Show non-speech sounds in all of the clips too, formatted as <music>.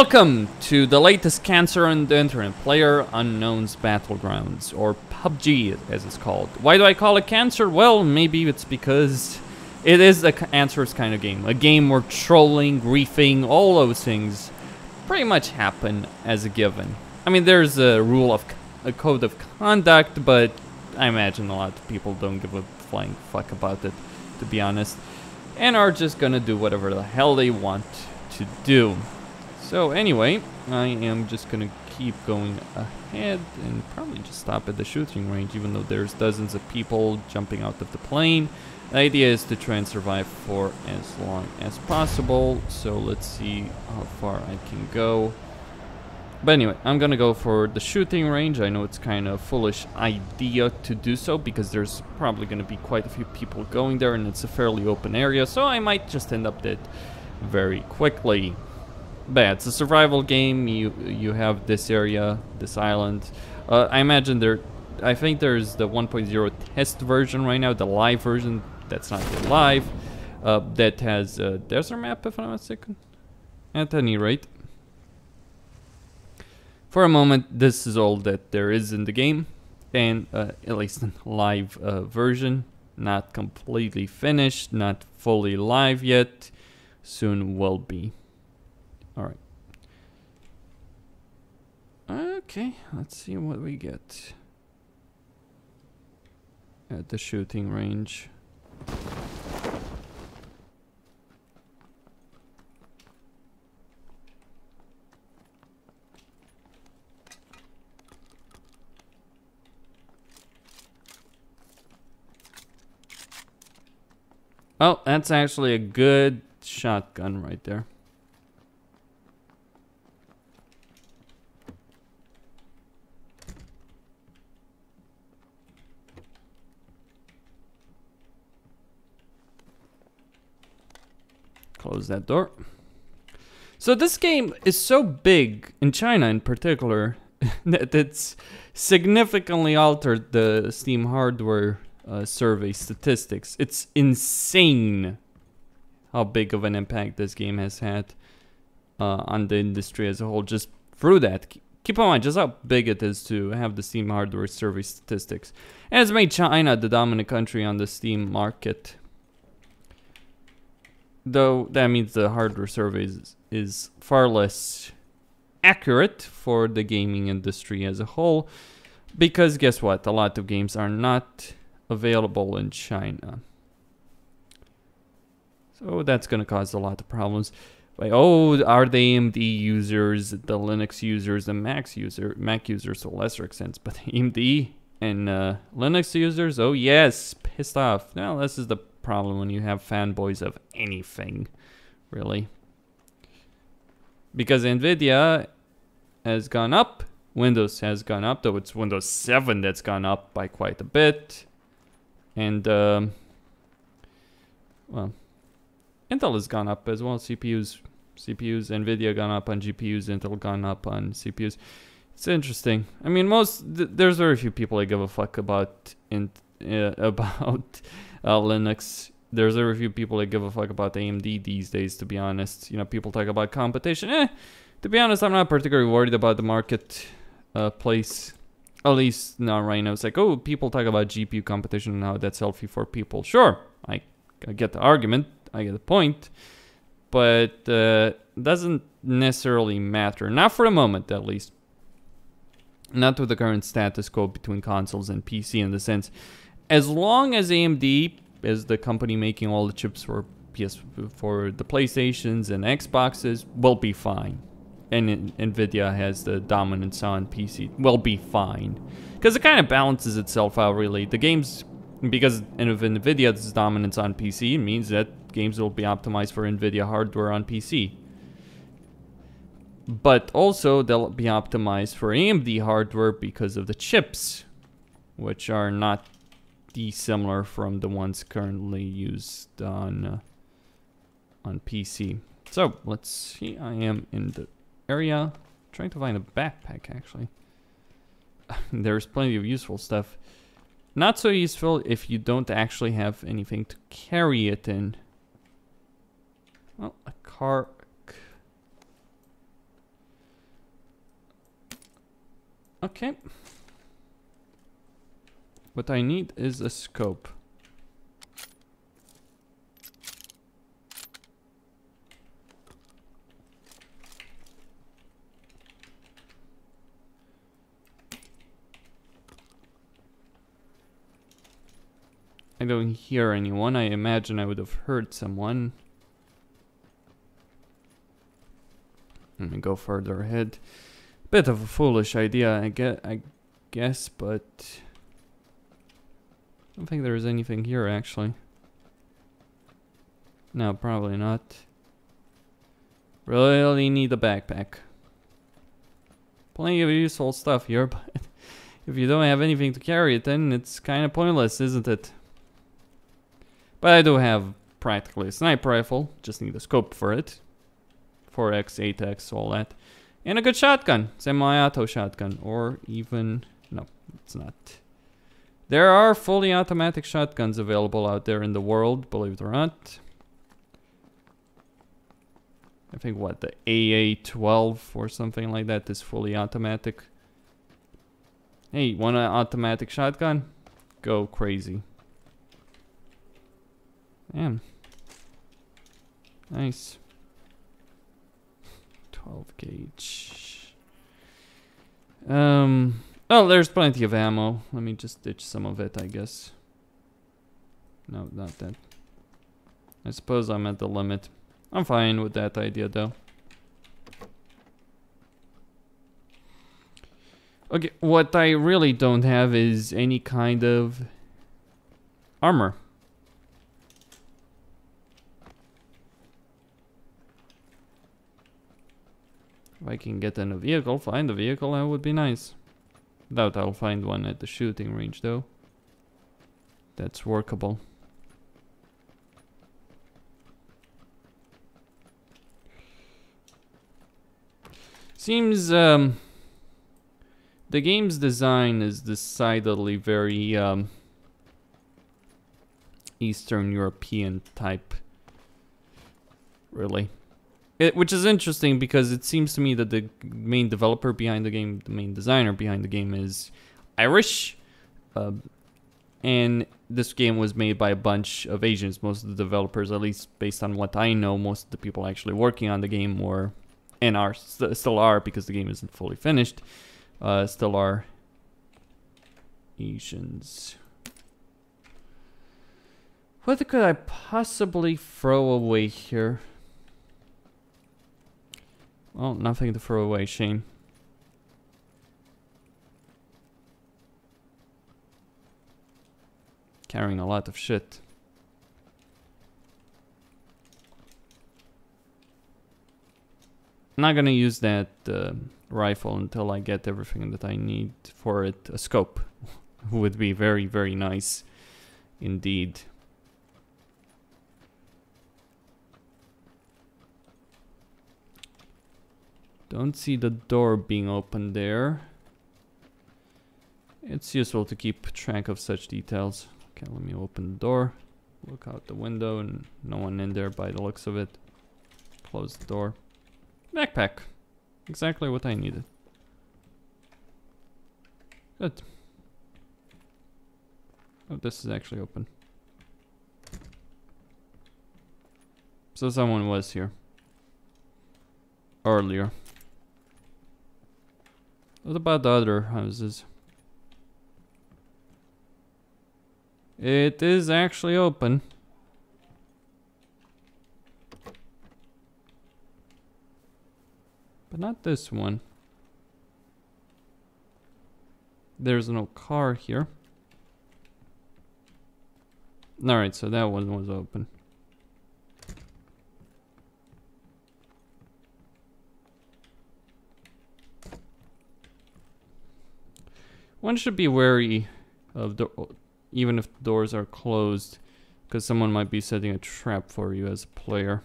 Welcome to the latest cancer on the internet, Player Unknown's Battlegrounds, or PUBG as it's called. Why do I call it cancer? Well, maybe it's because it is a cancerous kind of game. A game where trolling, griefing, all those things pretty much happen as a given. I mean, there's a rule of a code of conduct, but I imagine a lot of people don't give a flying fuck about it, to be honest, and are just gonna do whatever the hell they want to do. So anyway, I am just gonna keep going ahead and probably just stop at the shooting range, even though there's dozens of people jumping out of the plane. The idea is to try and survive for as long as possible. So let's see how far I can go. But anyway, I'm gonna go for the shooting range. I know it's kind of foolish idea to do so because there's probably gonna be quite a few people going there and it's a fairly open area. So I might just end up dead very quickly. But yeah, it's a survival game. You you have this area, this island. Uh, I imagine there, I think there's the 1.0 test version right now, the live version that's not yet live. Uh, that has a desert map, if I'm not mistaken. At any rate, for a moment, this is all that there is in the game, and uh, at least in live uh, version, not completely finished, not fully live yet. Soon will be. All right. Okay, let's see what we get at the shooting range. Oh, that's actually a good shotgun right there. Close that door. So this game is so big, in China in particular, <laughs> that it's significantly altered the Steam hardware uh, survey statistics. It's insane how big of an impact this game has had uh, on the industry as a whole, just through that. Keep in mind just how big it is to have the Steam hardware survey statistics. And it's made China the dominant country on the Steam market though that means the hardware surveys is, is far less accurate for the gaming industry as a whole because guess what? A lot of games are not available in China. So that's going to cause a lot of problems. Like oh are the AMD users the Linux users the Mac user Mac users to lesser extent but AMD and uh, Linux users? Oh yes pissed off. Now this is the problem when you have fanboys of anything, really. Because NVIDIA has gone up, Windows has gone up, though it's Windows 7 that's gone up by quite a bit. And, um, well, Intel has gone up as well, CPUs, CPUs, NVIDIA gone up on GPUs, Intel gone up on CPUs. It's interesting. I mean, most, th there's very few people that give a fuck about, in, uh, <laughs> about uh, Linux. There's a few people that give a fuck about AMD these days, to be honest. You know, people talk about competition. Eh, to be honest, I'm not particularly worried about the market uh, place. At least not right now. It's like, oh, people talk about GPU competition and how that's healthy for people. Sure, I, I get the argument. I get the point. But uh, doesn't necessarily matter. Not for the moment, at least. Not with the current status quo between consoles and PC in the sense as long as AMD is the company making all the chips for PS for the PlayStations and Xboxes, will be fine. And Nvidia has the dominance on PC, will be fine. Because it kind of balances itself out, really. The games, because of Nvidia's dominance on PC, means that games will be optimized for Nvidia hardware on PC. But also, they'll be optimized for AMD hardware because of the chips, which are not dissimilar from the ones currently used on uh, on PC. So let's see, I am in the area trying to find a backpack actually. <laughs> There's plenty of useful stuff. Not so useful if you don't actually have anything to carry it in. Well, a car Okay. What I need is a scope. I don't hear anyone. I imagine I would have heard someone. Let me go further ahead. Bit of a foolish idea, I get, I guess, but don't think there's anything here actually. No, probably not. Really need a backpack. Plenty of useful stuff here, <laughs> but if you don't have anything to carry it, then it's kind of pointless, isn't it? But I do have practically a sniper rifle, just need a scope for it. 4x, 8x, all that. And a good shotgun, semi-auto shotgun, or even, no, it's not. There are fully automatic shotguns available out there in the world, believe it or not. I think what, the AA-12 or something like that is fully automatic. Hey, want an automatic shotgun? Go crazy. Damn. Nice. 12 gauge. Um. Oh, there's plenty of ammo. Let me just ditch some of it, I guess. No, not that. I suppose I'm at the limit. I'm fine with that idea, though. Okay, what I really don't have is any kind of armor. If I can get in a vehicle, find a vehicle, that would be nice. Doubt I'll find one at the shooting range though. That's workable. Seems um, the game's design is decidedly very um, Eastern European type. Really. It, which is interesting because it seems to me that the main developer behind the game, the main designer behind the game is Irish. Uh, and this game was made by a bunch of Asians. Most of the developers, at least based on what I know, most of the people actually working on the game were, and are, st still are because the game isn't fully finished, uh, still are Asians. What could I possibly throw away here? Well, nothing to throw away, shame. Carrying a lot of shit. I'm not gonna use that uh, rifle until I get everything that I need for it. A scope <laughs> would be very, very nice indeed. Don't see the door being open there. It's useful to keep track of such details. Okay, let me open the door. Look out the window and no one in there by the looks of it. Close the door. Backpack. Exactly what I needed. Good. Oh, this is actually open. So someone was here. Earlier. What about the other houses? It is actually open. But not this one. There's no car here. Alright, so that one was open. One should be wary of the, even if doors are closed, because someone might be setting a trap for you as a player.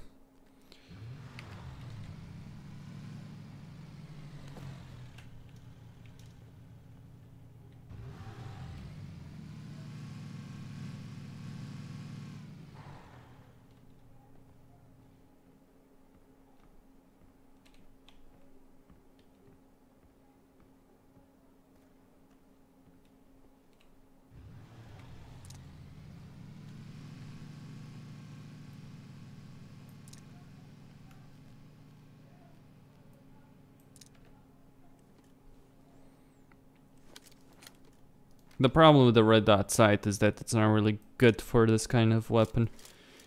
The problem with the red dot sight is that it's not really good for this kind of weapon.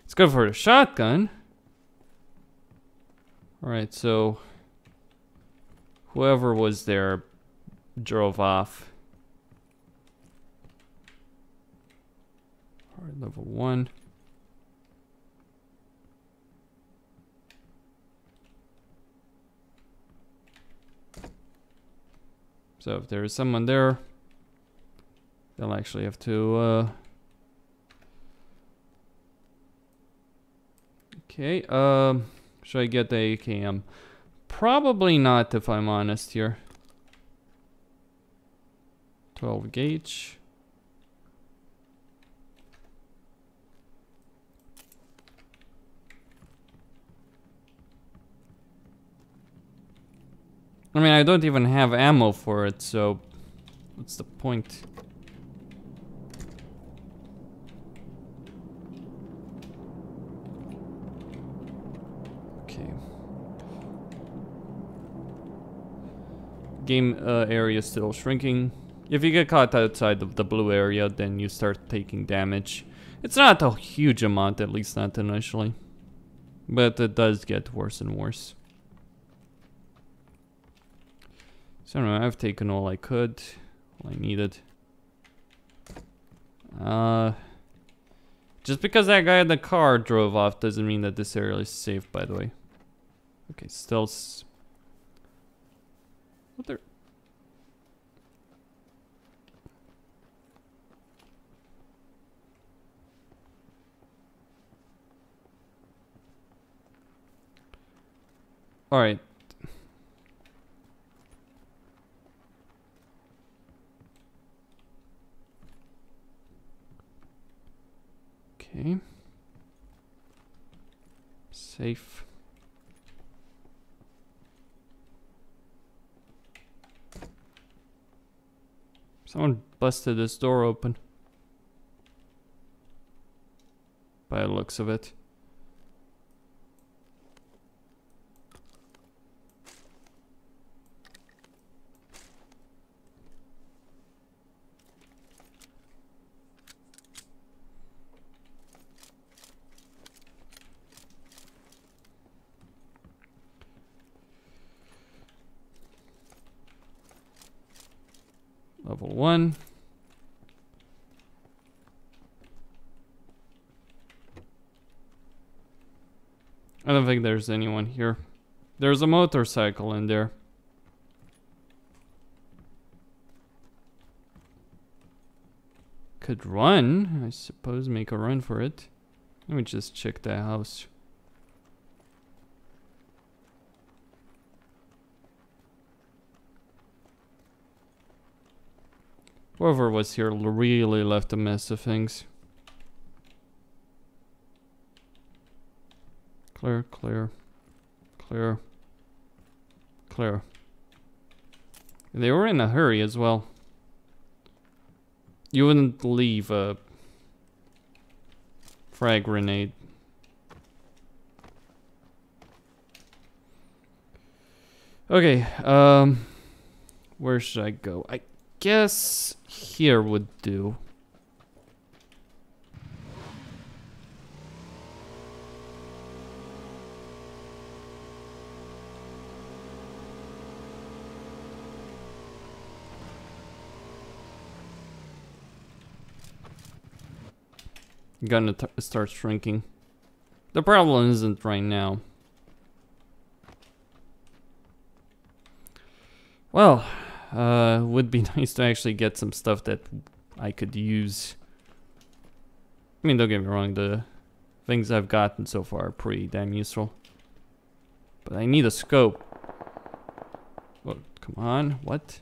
It's good for a shotgun. Alright, so whoever was there drove off. Alright, level one. So if there is someone there, they'll actually have to, uh... Okay, um, should I get the AKM? Probably not, if I'm honest here. 12 gauge. I mean, I don't even have ammo for it, so what's the point? Okay. Game uh, area still shrinking. If you get caught outside of the blue area, then you start taking damage. It's not a huge amount, at least not initially. But it does get worse and worse. So anyway, I've taken all I could, all I needed. Uh, just because that guy in the car drove off doesn't mean that this area is safe, by the way. Okay, still... what there... Alright, Okay. Safe. Someone busted this door open. By the looks of it. Level one. I don't think there's anyone here. There's a motorcycle in there. Could run, I suppose, make a run for it. Let me just check that house. Whoever was here really left a mess of things. Clear, clear, clear, clear. They were in a hurry as well. You wouldn't leave a frag grenade. Okay, um, where should I go? I guess here would do. Gonna start shrinking. The problem isn't right now. Well, uh, would be <laughs> nice to actually get some stuff that I could use. I mean, don't get me wrong, the things I've gotten so far are pretty damn useful. But I need a scope. Well, come on, what?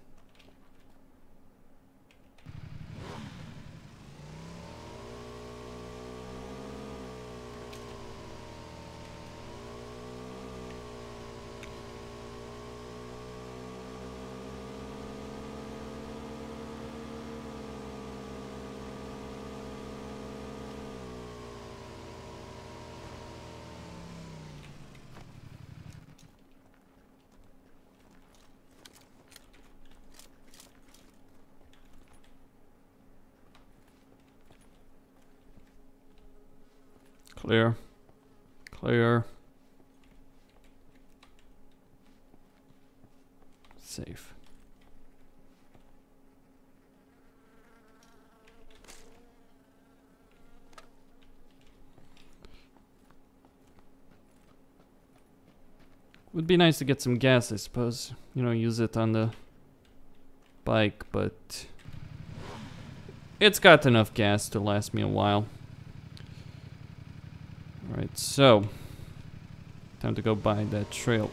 Clear. Clear. Safe. Would be nice to get some gas, I suppose. You know, use it on the bike, but it's got enough gas to last me a while. Alright, so time to go by that trail.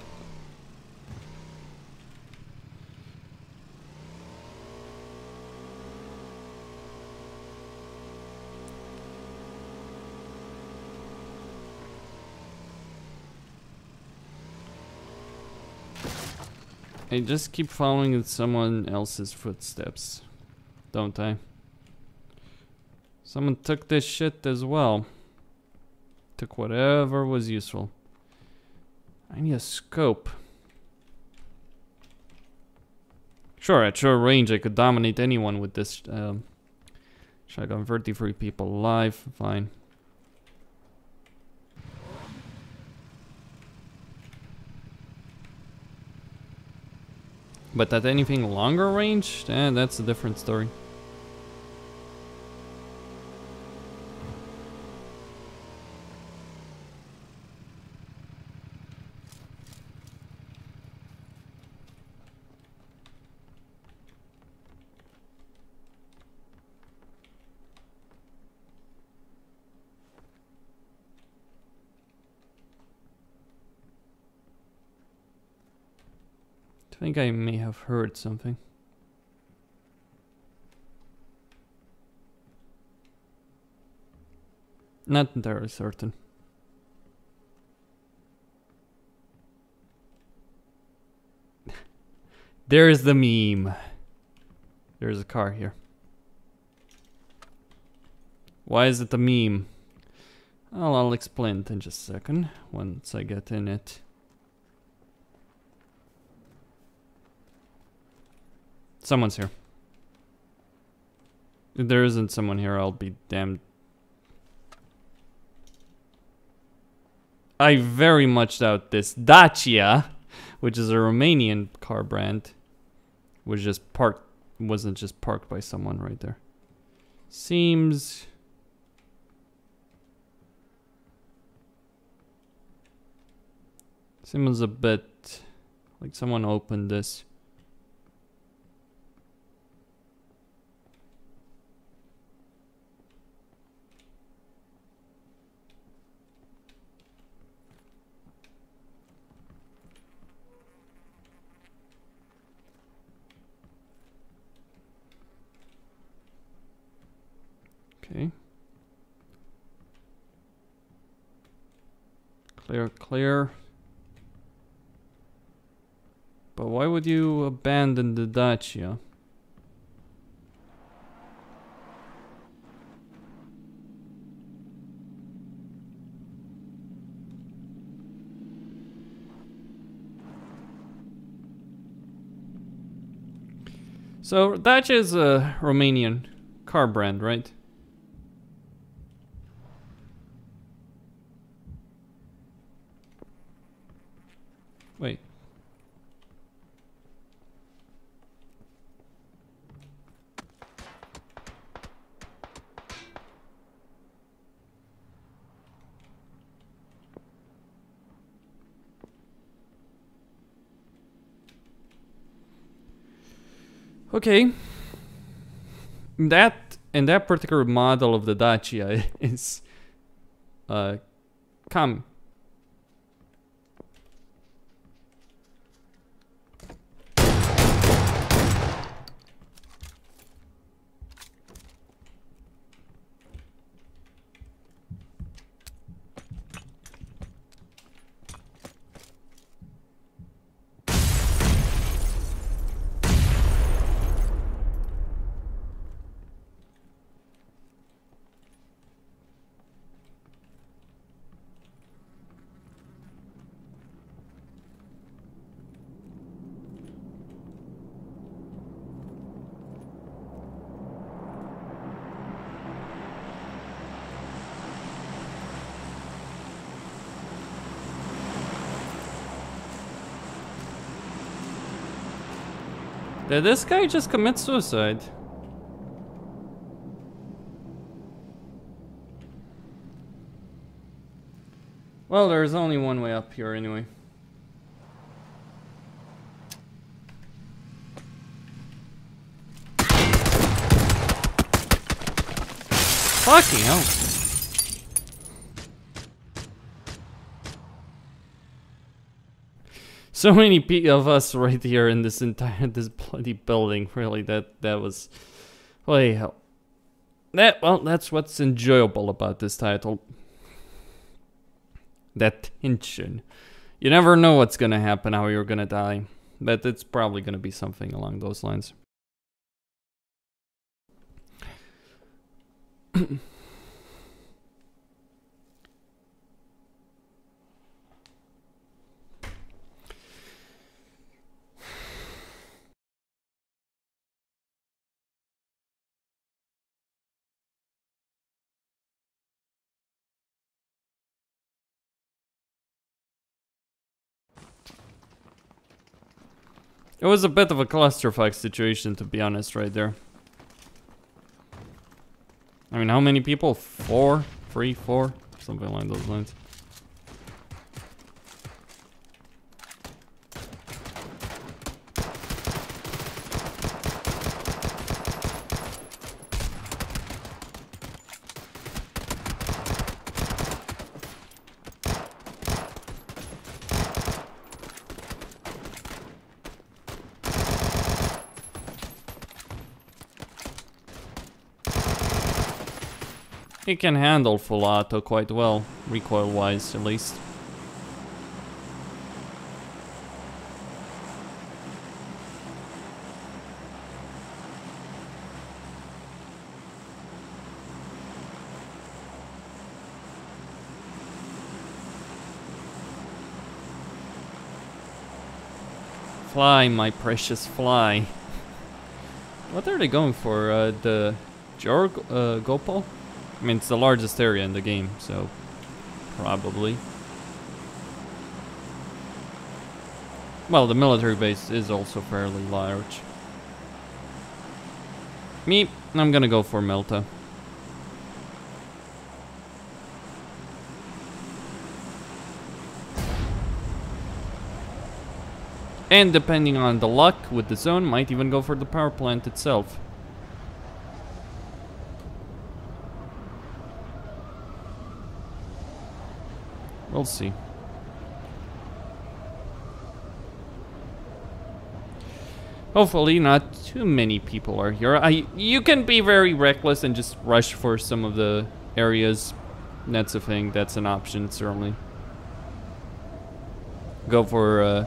I just keep following in someone else's footsteps, don't I? Someone took this shit as well. Took whatever was useful. I need a scope. Sure, at short range I could dominate anyone with this um, shotgun. 33 people alive, fine. But at anything longer range, eh, that's a different story. I think I may have heard something. Not entirely certain. <laughs> There's the meme. There's a car here. Why is it a meme? Well, I'll explain it in just a second, once I get in it. Someone's here. If there isn't someone here, I'll be damned. I very much doubt this Dacia, which is a Romanian car brand, was just parked, wasn't just parked by someone right there. Seems... Seems a bit like someone opened this. Okay. Clear, clear. But why would you abandon the Dacia? So Dacia is a Romanian car brand, right? Okay. That and that particular model of the Dacia <laughs> is uh come Did this guy just commit suicide? Well, there's only one way up here anyway. Fucking hell. So many of us right here in this entire this bloody building. Really, that that was, holy hell. That well, that's what's enjoyable about this title. That tension. You never know what's gonna happen, how you're gonna die, but it's probably gonna be something along those lines. <clears throat> <clears throat> It was a bit of a clusterfuck situation, to be honest, right there. I mean, how many people? Four? Three? Four? Something along those lines. He can handle full auto quite well, recoil wise at least. Fly, my precious fly. <laughs> What are they going for? Uh, the Jorg uh, Gopal? I mean, it's the largest area in the game, so probably. Well, the military base is also fairly large. Me, I'm gonna go for Mylta. And depending on the luck with the zone, might even go for the power plant itself. See. Hopefully not too many people are here. I you can be very reckless and just rush for some of the areas. That's a thing. That's an option certainly. Go for uh,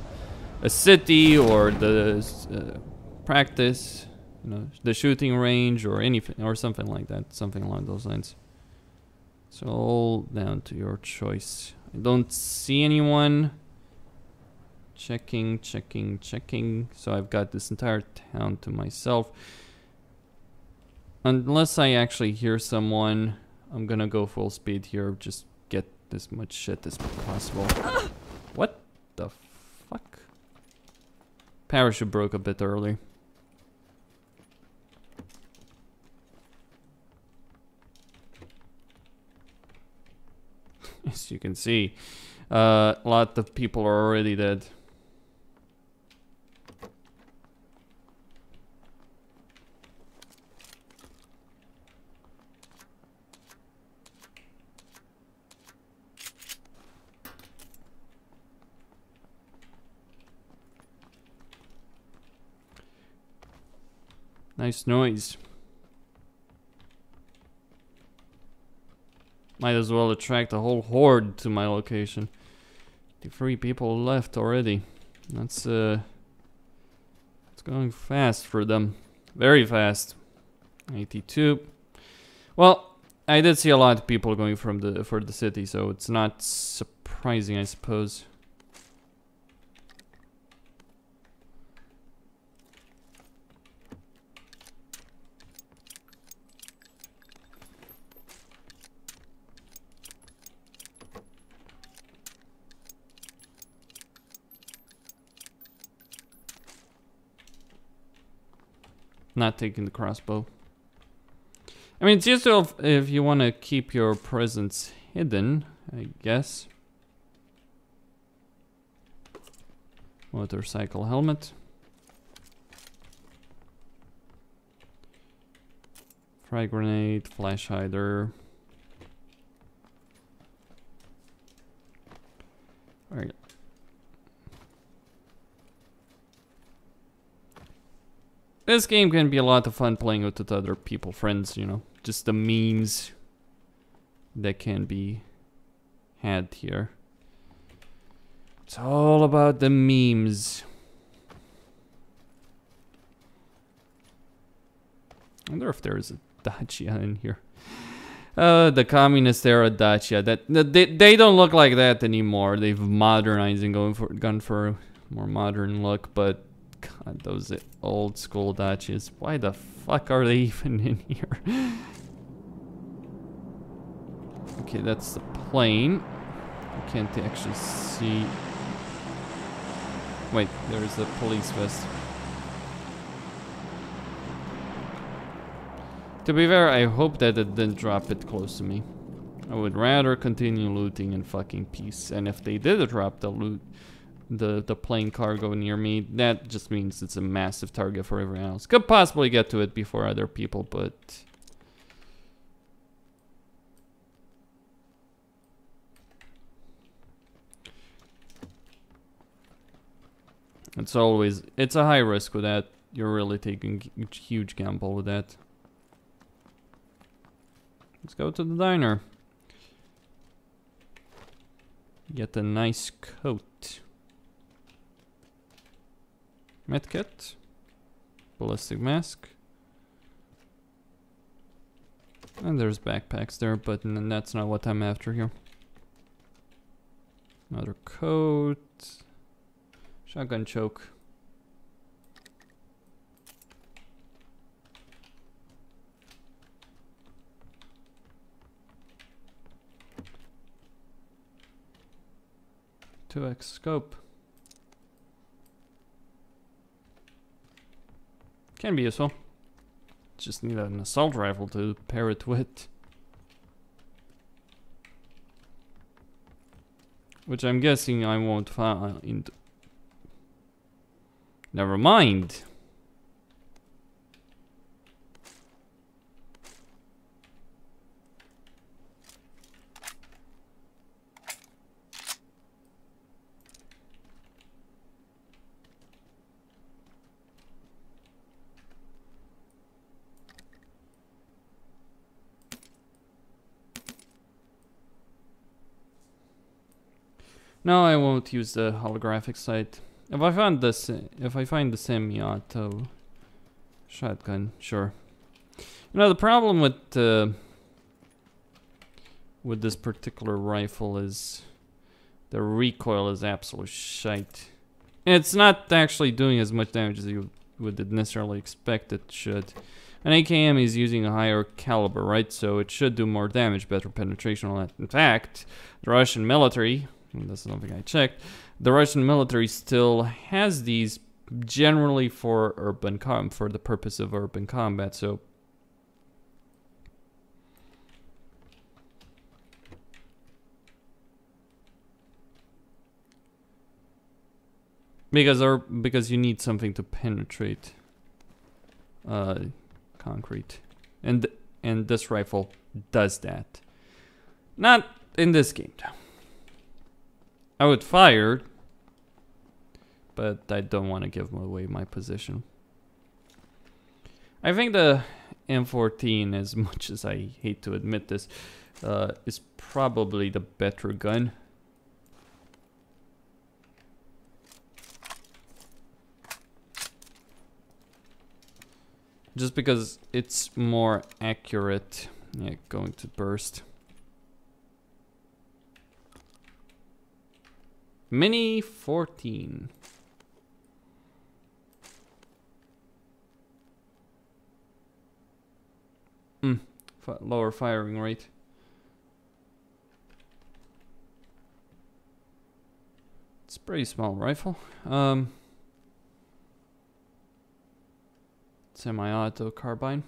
a city or the uh, practice, you know, the shooting range or anything or something like that. Something along those lines. So all down to your choice. I don't see anyone. Checking, checking, checking. So I've got this entire town to myself. Unless I actually hear someone, I'm gonna go full speed here. Just get as much shit as possible. what the fuck? Parachute broke a bit early. As you can see, uh, a lot of people are already dead. Nice noise. Might as well attract a whole horde to my location. The three people left already. That's uh it's going fast for them. Very fast. 82. Well, I did see a lot of people going from the for the city, so it's not surprising I suppose. Not taking the crossbow. I mean, it's useful if, if you want to keep your presence hidden, I guess. Motorcycle helmet. Frag grenade, flash hider. Alright. This game can be a lot of fun playing with other people, friends, you know. Just the memes that can be had here. It's all about the memes. I wonder if there's a Dacia in here. Uh, the communist era Dacia. That they, they don't look like that anymore. They've modernized and going for gone for a more modern look. But God, those old school Dacias. Why the fuck are they <laughs> even in here? okay, that's the plane. I can't actually see. Wait, there's the police vest. To be fair, I hope that it didn't drop it close to me. I would rather continue looting in fucking peace. And if they did drop the loot, the, the plane cargo near me, that just means it's a massive target for everyone else. Could possibly get to it before other people, but... It's always, it's a high risk with that. You're really taking huge gamble with that. Let's go to the diner. Get a nice coat. Medkit. Ballistic mask. And there's backpacks there, but that's not what I'm after here. Another coat. Shotgun choke. Two X scope. Can be useful. Just need an assault rifle to pair it with. Which I'm guessing I won't find. Never mind. No, I won't use the holographic sight. If I find this, if I find the semi-auto shotgun, sure. You know the problem with uh, with this particular rifle is the recoil is absolute shite. It's not actually doing as much damage as you would necessarily expect it should. An AKM is using a higher caliber, right? So it should do more damage, better penetration on that. In fact, the Russian military, that's something I checked. The Russian military still has these generally for urban com for the purpose of urban combat. So because or because you need something to penetrate uh, concrete, and and this rifle does that. Not in this game, though. I would fire, but I don't want to give away my position. I think the M14, as <laughs> much as I hate to admit this, uh, is probably the better gun. Just because it's more accurate. Yeah, going to burst. Mini 14. Hmm, lower firing rate. It's pretty small rifle. Um, semi-auto carbine.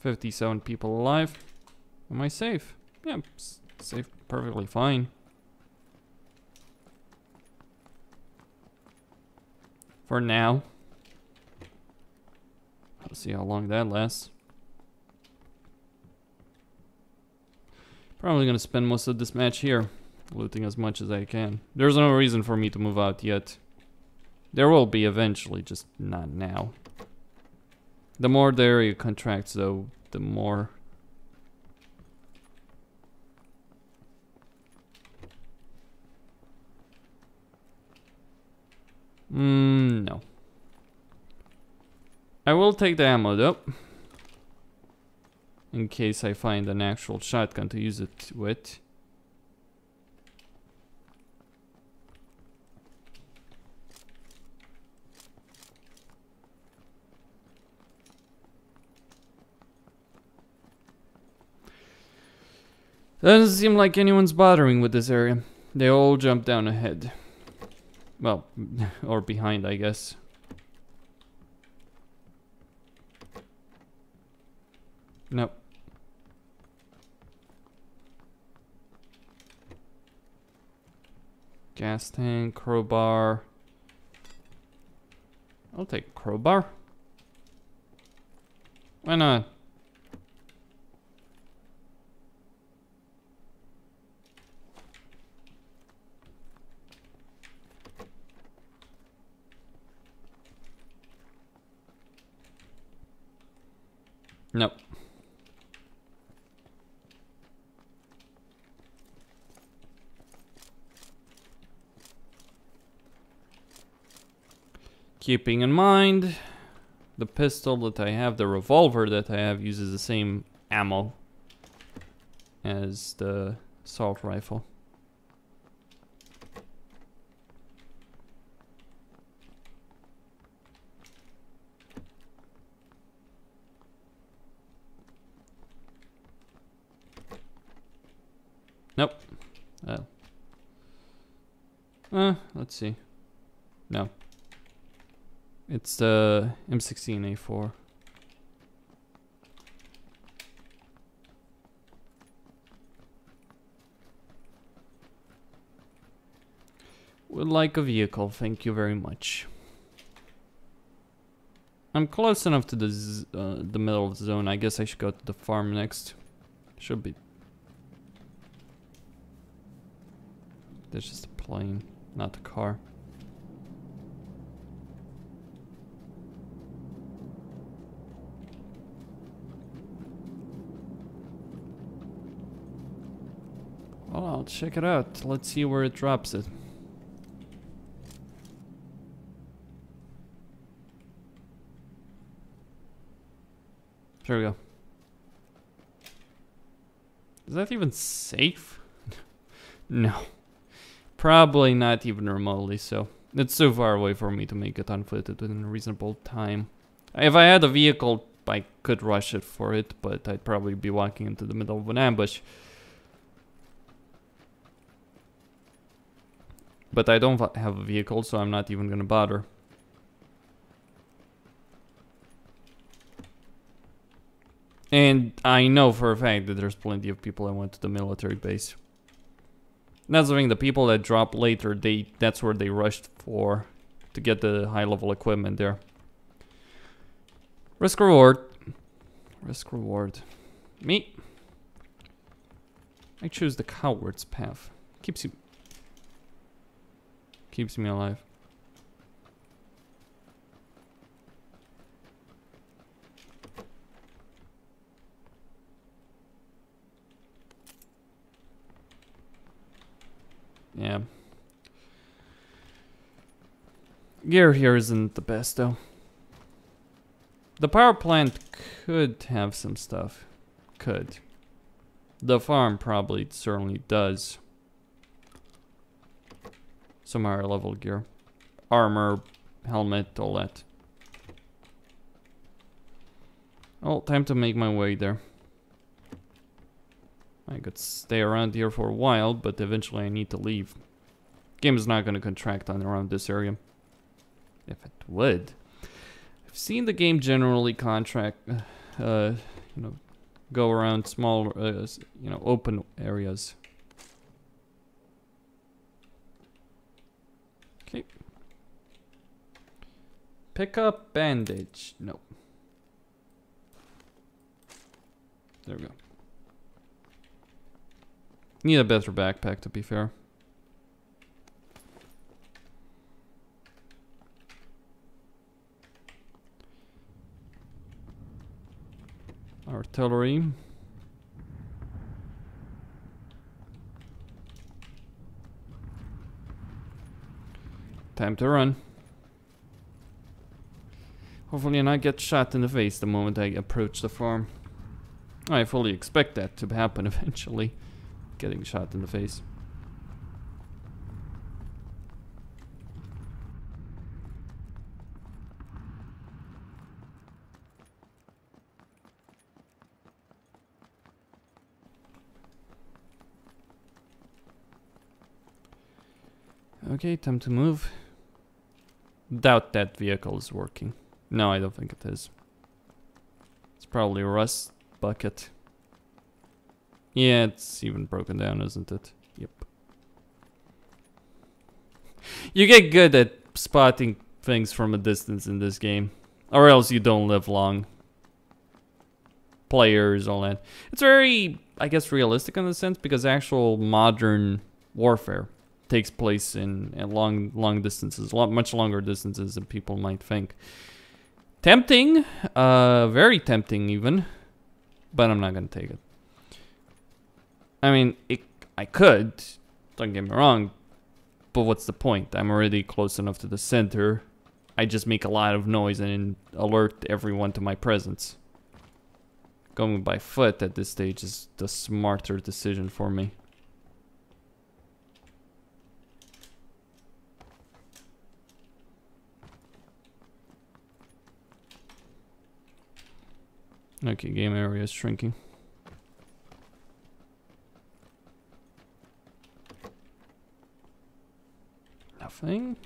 57 people alive. Am I safe? Yeah, safe perfectly fine. For now. Let's see how long that lasts. Probably gonna spend most of this match here, looting as much as I can. There's no reason for me to move out yet. There will be eventually, just not now. The more the area contracts though, the more... Mm, no. I will take the ammo though in case I find an actual shotgun to use it with. Doesn't seem like anyone's bothering with this area. They all jump down ahead. Well, <laughs> or behind, I guess. Nope. Gas tank, crowbar. I'll take crowbar. Why not? Nope. Keeping in mind, the pistol that I have, the revolver that I have uses the same ammo as the assault rifle. Nope. Oh. Uh, let's see. No. It's the M16A4. Would like a vehicle, thank you very much. I'm close enough to the uh, the middle of the zone. I guess I should go to the farm next. Should be. There's just a plane, not the car. Well, I'll check it out. Let's see where it drops it. There we go. Is that even safe? <laughs> no. Probably not even remotely so. It's too far away for me to make it unfitted within a reasonable time. If I had a vehicle, I could rush it for it, but I'd probably be walking into the middle of an ambush. But I don't have a vehicle, so I'm not even gonna bother. And I know for a fact that there's plenty of people that went to the military base. Thing, the people that drop later, they that's where they rushed for to get the high level equipment there. Risk reward. Risk reward. Me. I choose the coward's path. Keeps you Keeps me alive. Yeah. Gear here isn't the best though. The power plant could have some stuff. Could. The farm probably certainly does some higher level gear. Armor, helmet, all that. Well, time to make my way there. I could stay around here for a while, but eventually I need to leave. Game is not going to contract on around this area. if it would. I've seen the game generally contract, uh, you know, go around small, uh, you know, open areas. Okay. Pick up bandage. No. There we go. Need a better backpack to be fair. Artillery. Time to run. Hopefully I get shot in the face the moment I approach the farm. I fully expect that to happen <laughs> eventually. Getting shot in the face. Okay, time to move. Doubt that vehicle is working. No, I don't think it is. It's probably rust bucket. Yeah, it's even broken down, isn't it? Yep. You get good at spotting things from a distance in this game, or else you don't live long. Players, all that. It's very, I guess, realistic in a sense because actual modern warfare takes place in, in long, long distances, lot much longer distances than people might think. Tempting, uh, very tempting even, but I'm not gonna take it. I mean, it, I could, don't get me wrong, but what's the point? I'm already close enough to the center. I just make a lot of noise and alert everyone to my presence. Going by foot at this stage is the smarter decision for me. Okay, game area is shrinking. Nothing.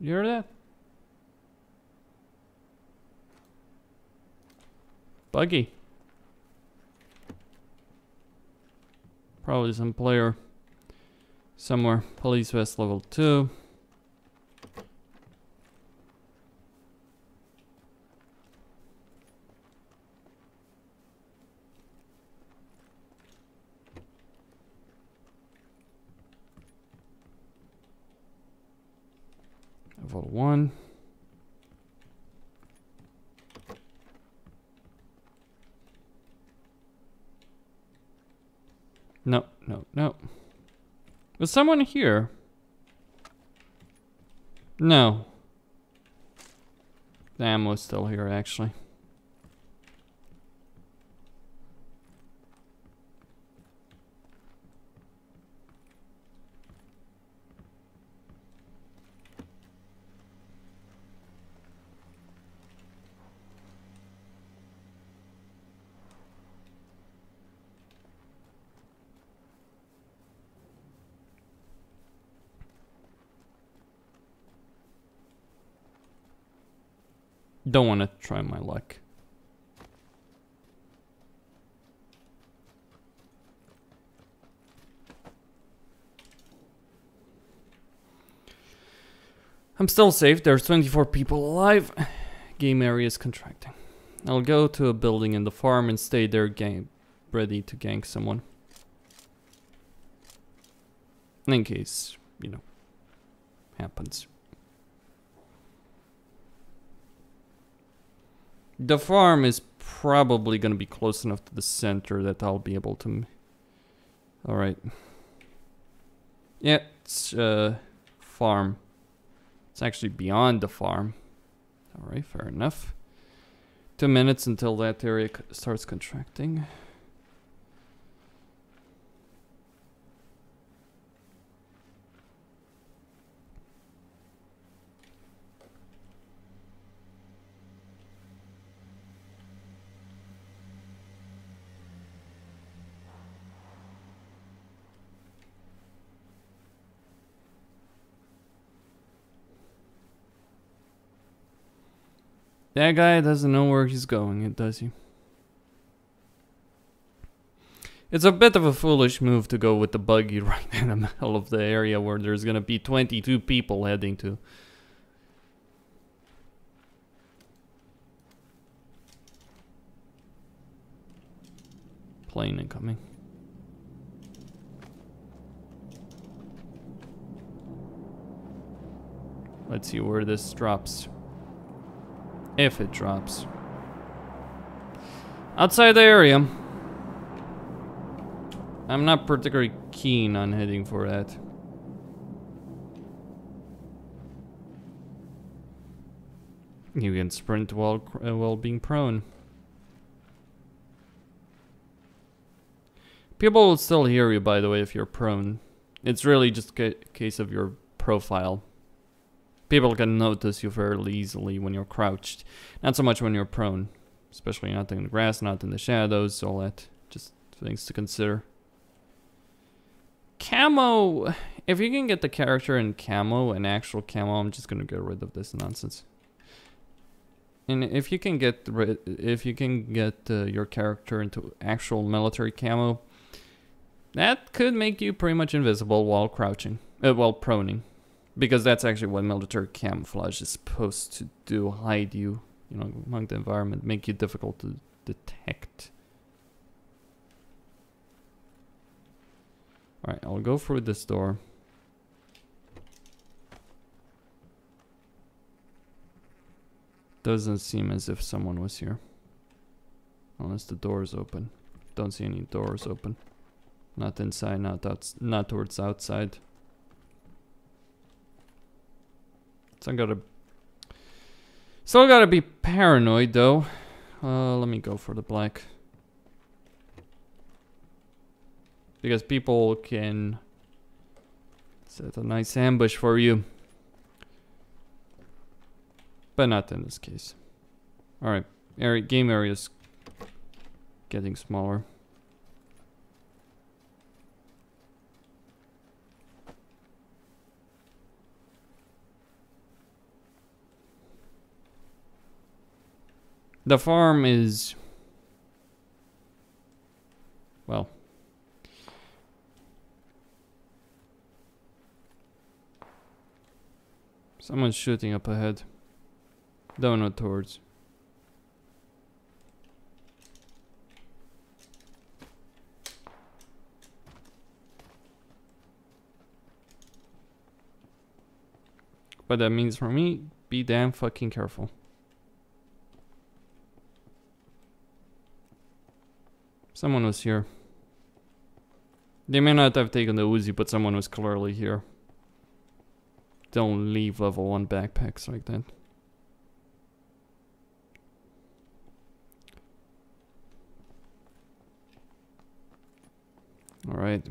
You hear that? Buggy. Probably some player somewhere. Police vest level 2. Level 1. No, no, no. Was someone here? No. The ammo's still here, actually. Don't want to try my luck. I'm still safe. There's 24 people alive. Game area is contracting. I'll go to a building in the farm and stay there gang ready to gank someone. In case, you know, happens. The farm is probably going to be close enough to the center that I'll be able to... Alright. Yeah, it's uh, farm. It's actually beyond the farm. Alright, fair enough. Two minutes until that area starts contracting. That guy doesn't know where he's going, it does he? It's a bit of a foolish move to go with the buggy <laughs> right in the middle of the area where there's gonna be 22 people heading to. Plane incoming. Let's see where this drops. If it drops. Outside the area. I'm not particularly keen on heading for that. You can sprint while uh, while being prone. People will still hear you, by the way, if you're prone. It's really just a case of your profile. People can notice you fairly easily when you're crouched. Not so much when you're prone. Especially not in the grass, not in the shadows, all that. Just things to consider. Camo, if you can get the character in camo, an actual camo, I'm just gonna get rid of this nonsense. And if you can get if you can get uh, your character into actual military camo, that could make you pretty much invisible while crouching, uh, while proning, because that's actually what military camouflage is supposed to do: hide you, you know, among the environment, make you difficult to detect. Alright, I'll go through this door. Doesn't seem as if someone was here. Unless the door is open. Don't see any doors open. Not inside, not outs not towards outside. So I gotta Still gotta be paranoid though. Uh, let me go for the black. Because people can set a nice ambush for you. But not in this case. Alright, area, game area is getting smaller. The farm is... Well, Someone's shooting up ahead. Donut towards. What that means for me, be damn fucking careful. Someone was here. They may not have taken the Uzi, but someone was clearly here. Don't leave level 1 backpacks like that. Alright.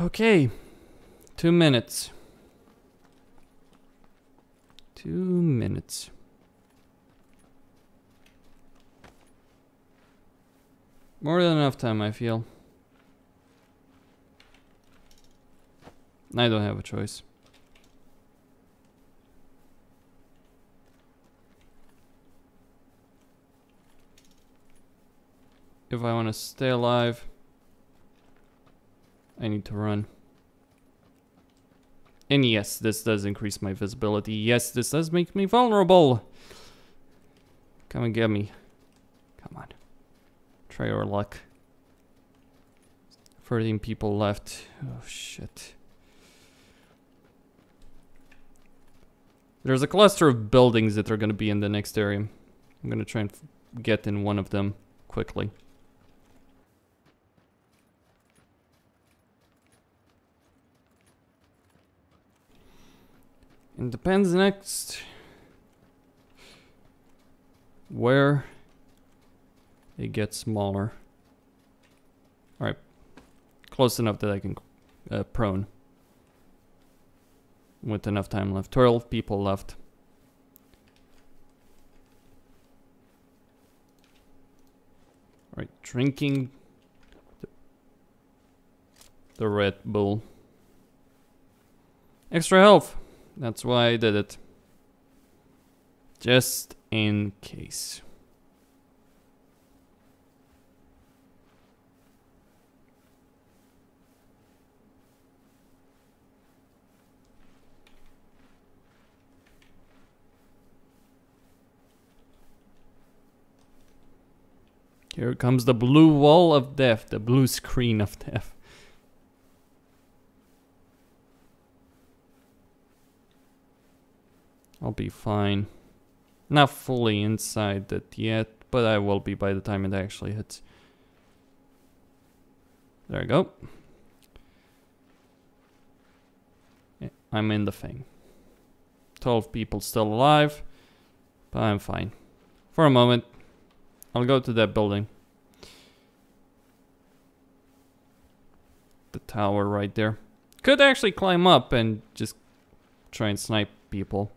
Okay. Two minutes. Two minutes. More than enough time, I feel. I don't have a choice. If I want to stay alive, I need to run. And yes, this does increase my visibility. Yes, this does make me vulnerable. Come and get me. Come on. Try your luck. 13 people left. Oh, shit. There's a cluster of buildings that are going to be in the next area. I'm going to try and get in one of them quickly. It depends next where it gets smaller. All right, close enough that I can uh, prone with enough time left. 12 people left. All right, drinking the Red Bull. Extra health. That's why I did it. Just in case. Here comes the blue wall of death, the blue screen of death. I'll be fine. Not fully inside it yet, but I will be by the time it actually hits. There we go. I'm in the thing. 12 people still alive, but I'm fine. For a moment, I'll go to that building. The tower right there. Could actually climb up and just try and snipe people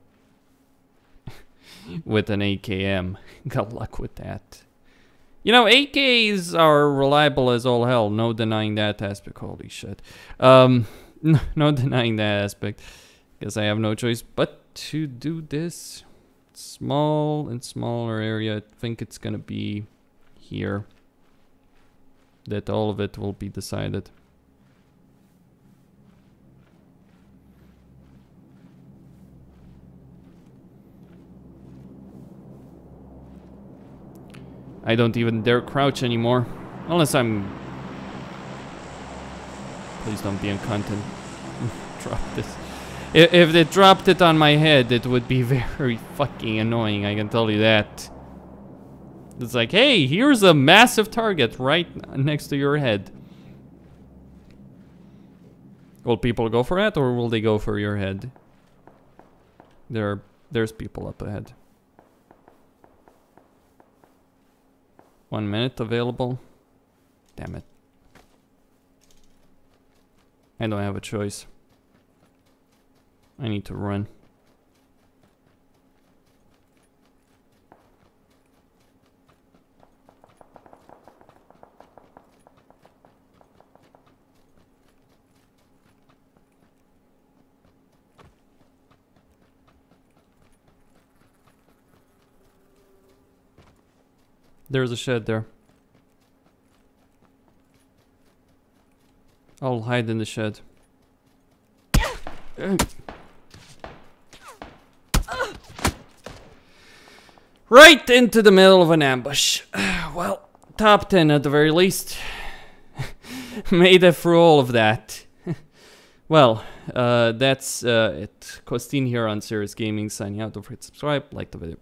with an AKM. <laughs> Got luck with that. You know, AKs are reliable as all hell. No denying that aspect. Holy shit. Um, <laughs> no, no denying that aspect. Guess I have no choice but to do this. Small and smaller area. I think it's gonna be here. That all of it will be decided. I don't even dare crouch anymore. Unless I'm... Please don't be in content. <laughs> Drop this. If, if they dropped it on my head, it would be <laughs> very fucking annoying, I can tell you that. It's like, hey, here's a massive target right next to your head. Will people go for that, or will they go for your head? There, there's people up ahead. One minute available. Damn it. I don't have a choice. I need to run. There's a shed there. I'll hide in the shed. Right into the middle of an ambush. Well, top 10 at the very least. Made it through all of that. <laughs> well, uh, that's uh, it. Costin here on Serious Gaming signing out. Don't forget to subscribe, like the video.